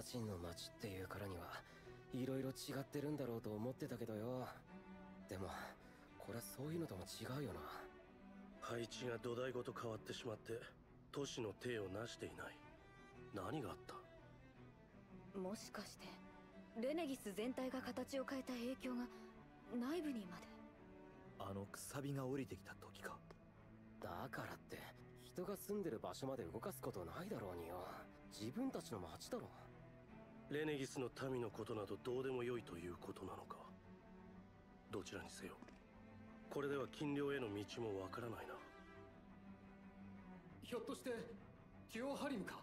レナ人の町っていうからにはいろいろ違ってるんだろうと思ってたけどよ。でもこれはそういうのとも違うよな。配置が土台ごと変わってしまって都市の体を成していない。何があった？もしかしてレネギス全体が形を変えた影響が内部にまで？あのくさびが降りてきた時か。だからって人が住んでる場所まで動かすことないだろうによ。自分たちの町だろレネギスの民のことなどどうでもよいということなのか。どちらにせよこれでは金領への道もわからないな。ひょっとしてティオハリムか？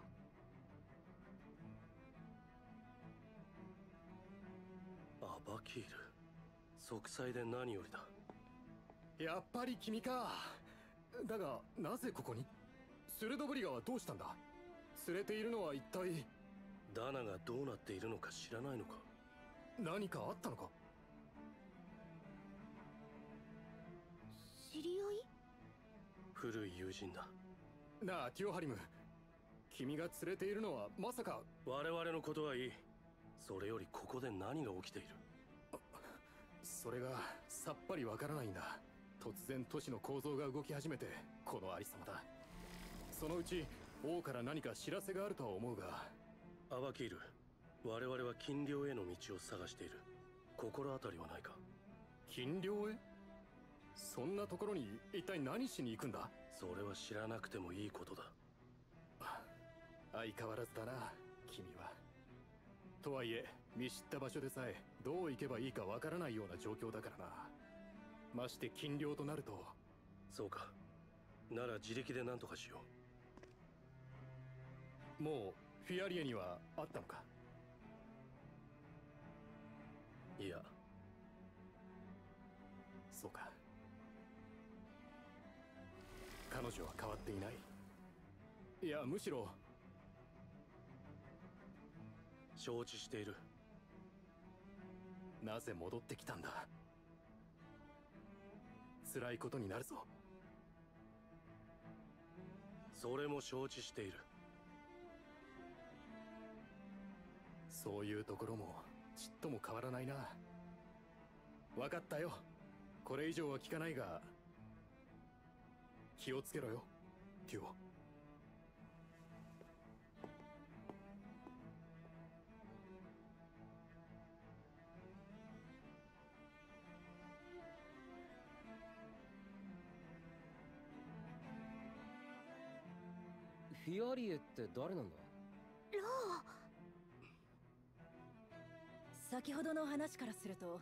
アバキール息災で何よりだ。やっぱり君か。だがなぜここに？スレドブリガはどうしたんだ？連れているのは一体？ダナがどうなっているのか知らないのか？何かあったのか？知り合い？古い友人だ。なあティオハリム君が連れているのはまさか。我々のことはいい。それよりここで何が起きている？それがさっぱりわからないんだ。突然都市の構造が動き始めてこのありさまだ。そのうち王から何か知らせがあるとは思うがアバキール我々は金領への道を探している。心当たりはないか？金領へ？そんなところに一体何しに行くんだ？それは知らなくてもいいことだ。相変わらずだな君は。とはいえ見知った場所でさえどう行けばいいかわからないような状況だからな。まして金領となると。そうか。なら自力で何とかしよう。もうフィアリエにはあったのか？いや。そうか。彼女は変わっていない。いやむしろ。承知している。なぜ戻ってきたんだ？辛いことになるぞ。それも承知している。そういうところもちっとも変わらないな。分かったよ。これ以上は聞かないが気をつけろよティオ。フィアリエって誰なんだ？先ほどの話からすると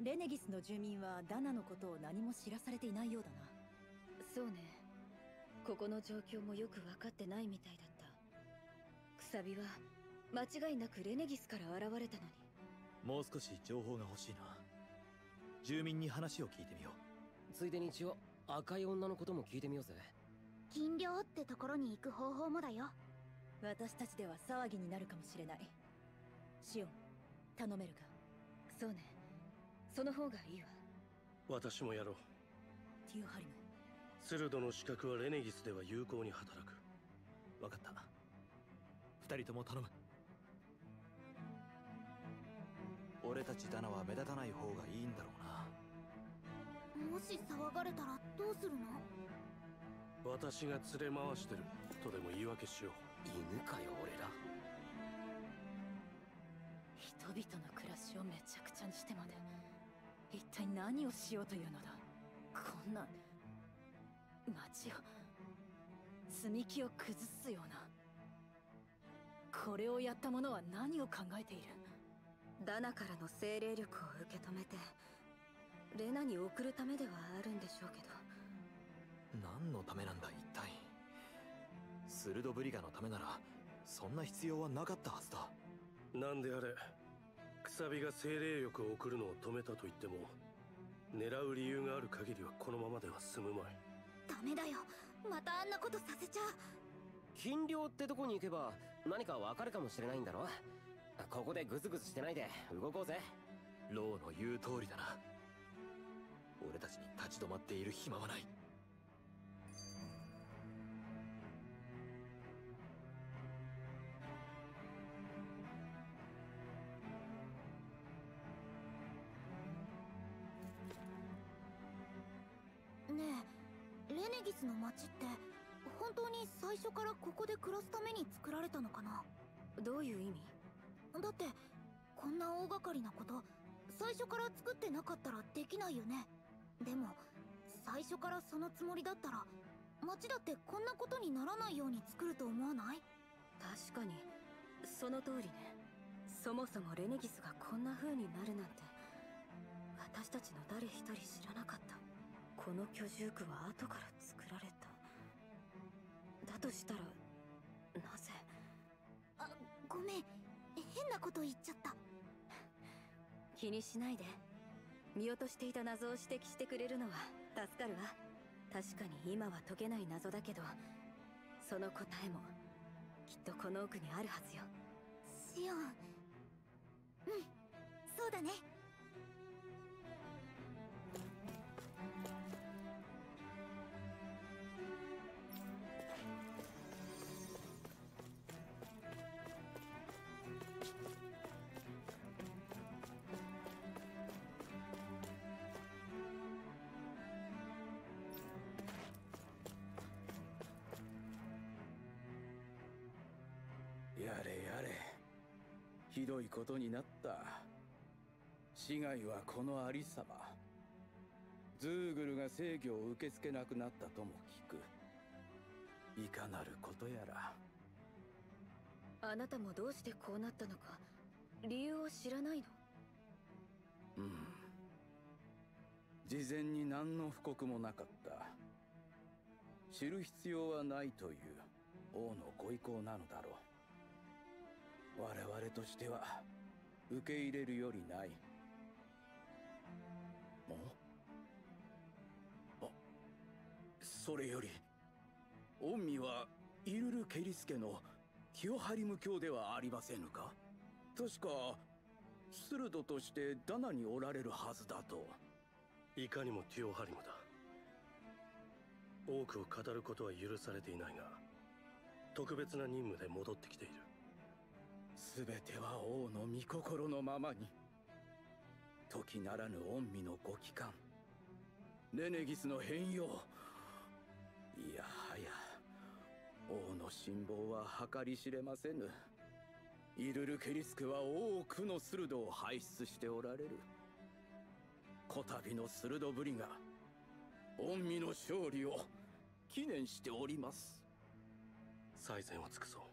レネギスの住民はダナのことを何も知らされていないようだな。そうね。ここの状況もよく分かってないみたいだった。くさびは間違いなくレネギスから現れたのに。もう少し情報が欲しいな。住民に話を聞いてみよう。ついでに一応赤い女のことも聞いてみようぜ。金領ってところに行く方法もだよ。私たちでは騒ぎになるかもしれない。シオン頼めるか？そうね。その方がいいわ。私もやろう。ティオハリムスルドの資格はレネギスでは有効に働く。分かった。二人とも頼む。俺たちダナは目立たない方がいいんだろうな。もし騒がれたらどうするの？私が連れ回してる。とでも言い訳しよう。犬かよ俺ら人々の暮らしをめちゃくちゃにしてまで一体何をしようというのだ？こんな町を積み木を崩すような。これをやった者は何を考えている？ダナからの精霊力を受け止めてレナに送るためではあるんでしょうけど。何のためなんだ一体？スルドブリガのためならそんな必要はなかったはずだ。なんであれくさびが精霊力を送るのを止めたと言っても狙う理由がある限りはこのままでは済むまい。ダメだよ。またあんなことさせちゃう。金領ってとこに行けば何かわかるかもしれないんだろ？ここでグズグズしてないで動こうぜ。ローの言う通りだな。俺たちに立ち止まっている暇はない暮らすために作られたのかな？どういう意味？だってこんな大掛かりなこと最初から作ってなかったらできないよね。でも最初からそのつもりだったら町だってこんなことにならないように作ると思わない？確かに。その通りね。そもそもレネギスがこんな風になるなんて私たちの誰一人知らなかった。この居住区は後から作られた。だとしたらごめん。変なこと言っちゃった。気にしないで。見落としていた謎を指摘してくれるのは助かるわ。確かに今は解けない謎だけどその答えもきっとこの奥にあるはずよ。シオン。うん。そうだねひどいことになった。死骸はこのありさまズーグルが制御を受け付けなくなったとも聞く。いかなることやら。あなたもどうしてこうなったのか理由を知らないの？うん。事前に何の布告もなかった。知る必要はないという王のご意向なのだろう我々としては受け入れるよりない。おあそれより御身はイルル・ケリスケのティオハリム教ではありませぬか？確かスルドとしてダナにおられるはずだと。いかにもティオハリムだ。多くを語ることは許されていないが特別な任務で戻ってきている全ては王の御心のままに時ならぬ御身のご帰還レネギスの変容いやはや王の辛抱は計り知れませぬ。イルル・ケリスクは多くのスルドを輩出しておられる。こたびのスルドぶりが御身の勝利を記念しております。最善を尽くそう。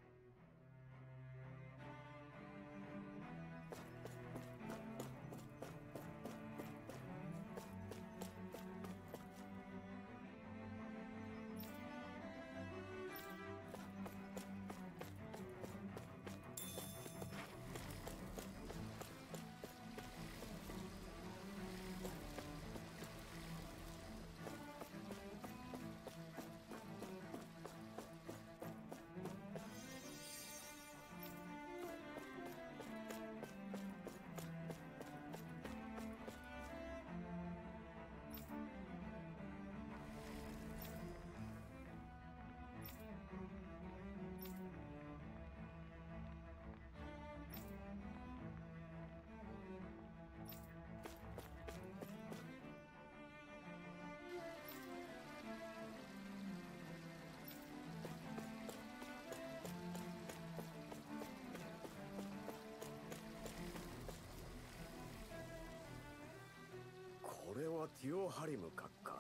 れはティオハリム閣下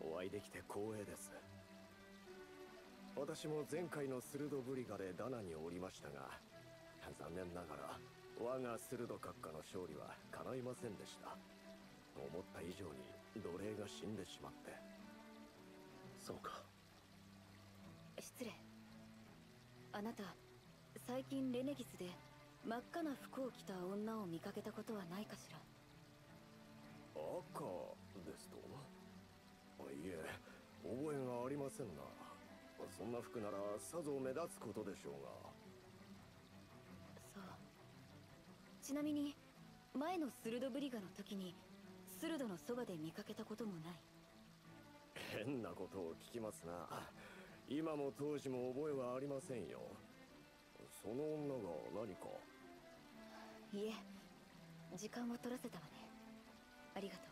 お会いできて光栄です。私も前回のスルドブリガでダナにおりましたが残念ながら我がスルド閣下の勝利は叶いませんでした。思った以上に奴隷が死んでしまって。そうか。失礼。あなた最近レネギスで真っ赤な服を着た女を見かけたことはないかしら？赤ですと？いえ覚えがありませんな。そんな服ならさぞ目立つことでしょうが。そう。ちなみに前のスルドブリガの時にスルドのそばで見かけたこともない。変なことを聞きますな。今も当時も覚えはありませんよ。その女が何か？いえ時間を取らせたわねありがとう。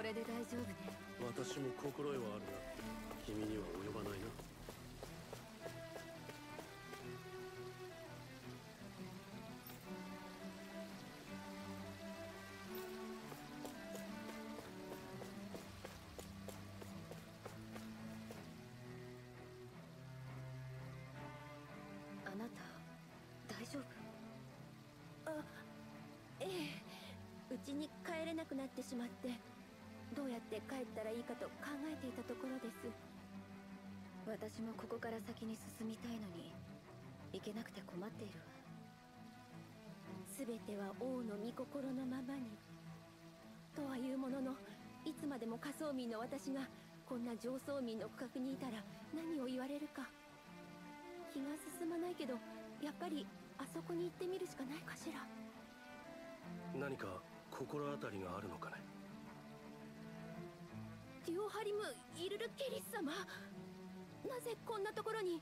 これで大丈夫ね私も心得はあるが君には及ばないなあなた大丈夫？あええ。うちに帰れなくなってしまって。やって帰ったらいいかと考えていたところです。私もここから先に進みたいのに行けなくて困っているわ。全ては王の御心のままにとはいうもののいつまでも仮想民の私がこんな上層民の区画にいたら何を言われるか。気が進まないけどやっぱりあそこに行ってみるしかないかしら。何か心当たりがあるのかね？デュオハリム・イルル・ケリス様。なぜこんなところに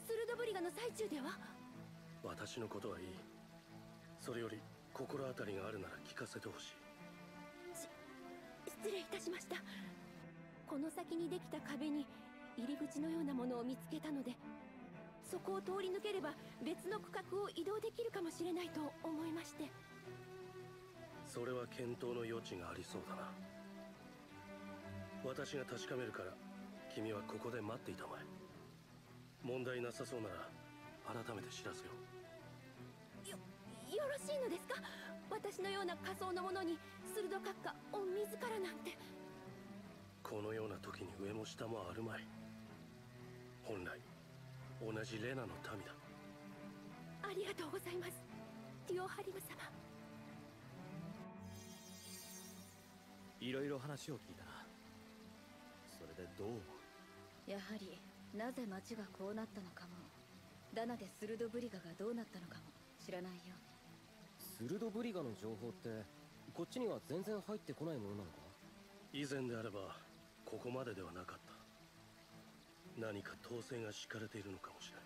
スルドブリガの最中では？私のことはいい。それより心当たりがあるなら聞かせてほしい。失礼いたしました。この先にできた壁に入り口のようなものを見つけたのでそこを通り抜ければ別の区画を移動できるかもしれないと思いまして。それは検討の余地がありそうだな私が確かめるから君はここで待っていたまえ。問題なさそうなら改めて知らせよよよろしいのですか？私のような仮想のものに鋭閣下御自らなんて。このような時に上も下もあるまい。本来同じレナの民だ。ありがとうございます。デュオハリム様。いろいろ話を聞いたでどう思うやはりなぜ町がこうなったのかも。ダナでスルドブリガがどうなったのかも知らないよ。スルドブリガの情報ってこっちには全然入ってこないものなのか？以前であればここまでではなかった。何か統制が敷かれているのかもしれない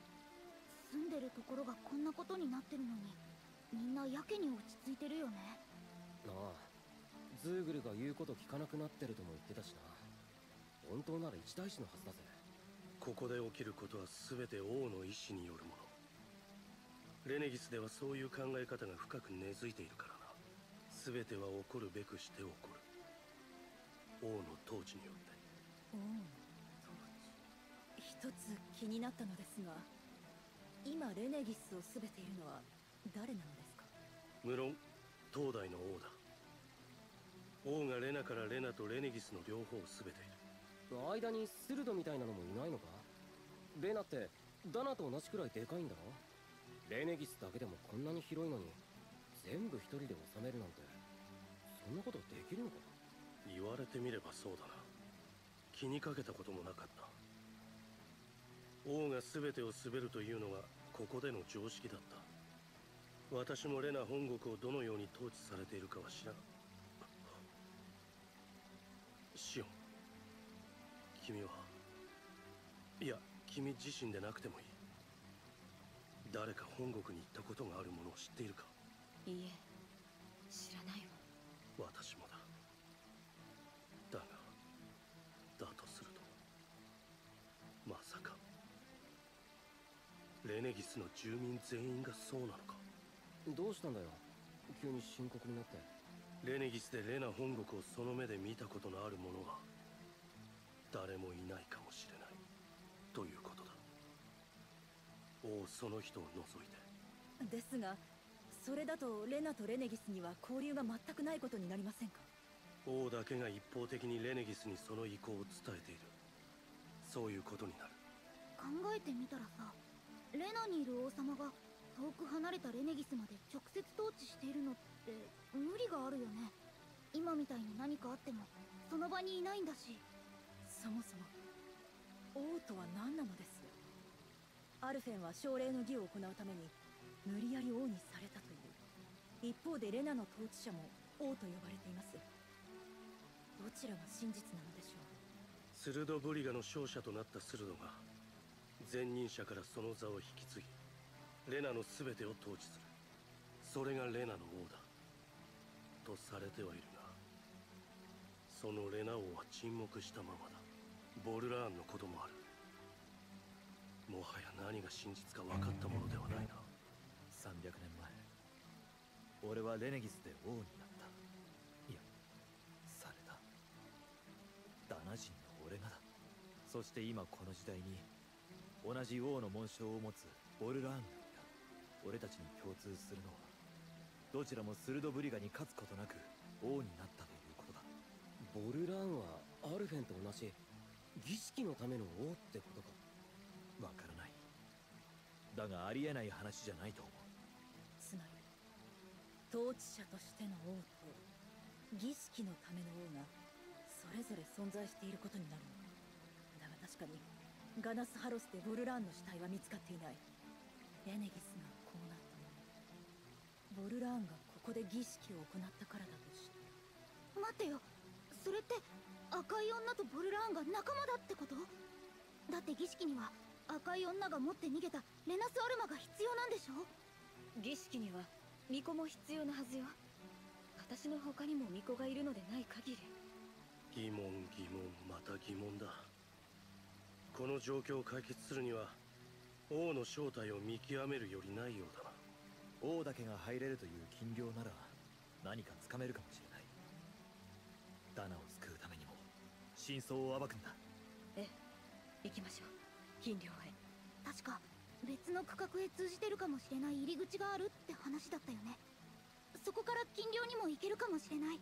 住んでるところがこんなことになってるのに。みんなやけに落ち着いてるよね。なあ。ズーグルが言うこと聞かなくなってるとも言ってたしな本当なら一大事のはずだぜ。ここで起きることは全て王の意志によるもの。レネギスではそういう考え方が深く根付いているからな。全ては起こるべくして起こる。王の統治によって。王の統治。一つ気になったのですが今レネギスを全ているのは誰なのですか？無論東大の王だ。王がレナからレナとレネギスの両方を全て。いる間にスルドみたいなのもいないのか？レナってダナと同じくらいでかいんだろ？レネギスだけでもこんなに広いのに全部一人で収めるなんてそんなことできるのか？言われてみればそうだな。気にかけたこともなかった。王が全てを滑るというのがここでの常識だった。私もレナ本国をどのように統治されているかは知らん。君は。いや君自身でなくてもいい。誰か本国に行ったことがある者を知っているか。いいえ知らないわ。私もだ。だがだとするとまさかレネギスの住民全員がそうなのか。どうしたんだよ？急に深刻になって。レネギスでレナ本国をその目で見たことのある者が誰もいないかもしれない。ということだ。王その人を除いて。ですがそれだとレナとレネギスには交流が全くないことになりませんか？王だけが一方的にレネギスにその意向を伝えている。そういうことになる。考えてみたらさレナにいる王様が遠く離れたレネギスまで直接統治しているのって無理があるよね。今みたいに何かあってもその場にいないんだしそもそも王とは何なのです？アルフェンは奨励の儀を行うために無理やり王にされたという。一方でレナの統治者も王と呼ばれています。どちらが真実なのでしょう？スルドブリガの勝者となったスルドが前任者からその座を引き継ぎレナの全てを統治する。それがレナの王だ。とされてはいるがそのレナ王は沈黙したままだ。ボルラーンのこともある。もはや何が真実か分かったものではないな。300年前俺はレネギスで王になった。いやされた。ダナ人の俺がだ。そして今この時代に同じ王の紋章を持つボルラーンがいた。俺たちに共通するのはどちらもスルドブリガに勝つことなく王になったということだ。ボルラーンはアルフェンと同じ儀式のための王ってことか。わからない。だがありえない話じゃないと思う。つまり統治者としての王と儀式のための王がそれぞれ存在していることになるのだが確かにガナスハロスでボルラーンの死体は見つかっていない。レネギスがこうなったのもボルラーンがここで儀式を行ったからだとして。待ってよそれって赤い女とボルラーンが仲間だってこと？だって儀式には赤い女が持って逃げたレナスアルマが必要なんでしょ？儀式には巫女も必要なはずよ。私の他にも巫女がいるのでない限り。疑問疑問また疑問だ。この状況を解決するには王の正体を見極めるよりないようだな。王だけが入れるという禁漁なら何かつかめるかもしれないダナを救うためにも真相を暴くんだ。ええ行きましょう。金領へ。確か別の区画へ通じてるかもしれない入り口があるって話だったよね。そこから金領にも行けるかもしれない。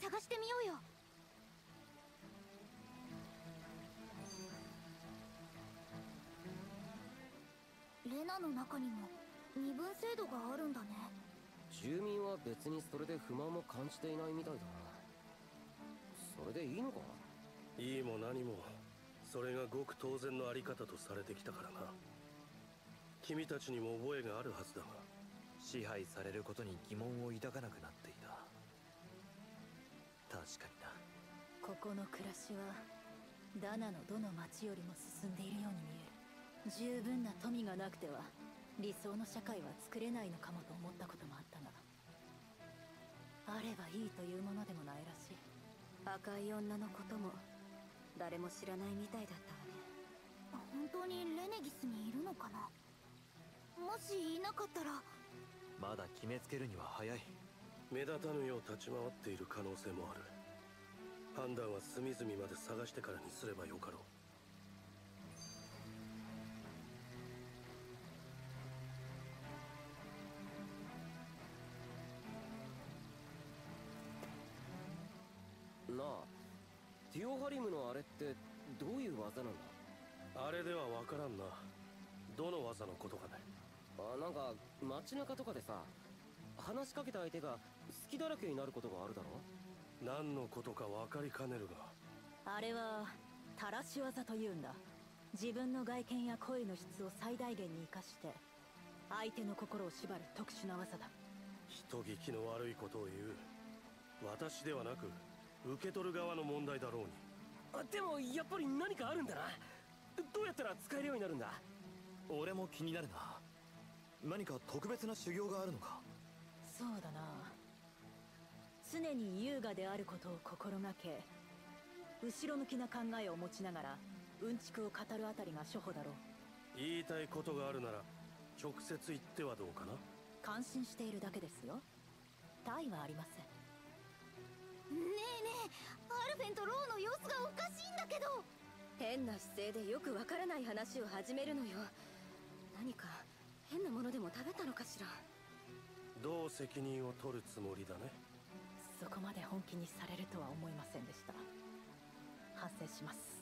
探してみようよ。レナの中にも身分制度があるんだね。住民は別にそれで不満も感じていないみたいだなそれでいいのか？いいも何もそれがごく当然のあり方とされてきたからな。君たちにも覚えがあるはずだが。支配されることに疑問を抱かなくなっていた。確かにな。ここの暮らしはダナのどの町よりも進んでいるように見える。十分な富がなくては理想の社会は作れないのかもと思ったこともあったがあればいいというものでもないらしい赤い女のことも誰も知らないみたいだったわね。本当にレネギスにいるのかな？もしいなかったら。まだ決めつけるには早い。目立たぬよう立ち回っている可能性もある。判断は隅々まで探してからにすればよかろうティオハリムのあれってどういう技なんだ？あれでは分からんな。どの技のことかね。あなんか街中とかでさ話しかけた相手が隙だらけになることがあるだろ？何のことか分かりかねるが。あれはたらし技というんだ。自分の外見や声の質を最大限に生かして相手の心を縛る特殊な技だ。人聞きの悪いことを言う。私ではなく受け取る側の問題だろうに。あでもやっぱり何かあるんだな。どうやったら使えるようになるんだ？俺も気になるな。何か特別な修行があるのか？そうだな。常に優雅であることを心がけ後ろ向きな考えを持ちながらうんちくを語るあたりが初歩だろう。言いたいことがあるなら直接言ってはどうかな？感心しているだけですよ。他意はありません。ねえルフェンとローの様子がおかしいんだけど。変な姿勢でよくわからない話を始めるのよ。何か変なものでも食べたのかしら。どう責任を取るつもりだね。そこまで本気にされるとは思いませんでした。反省します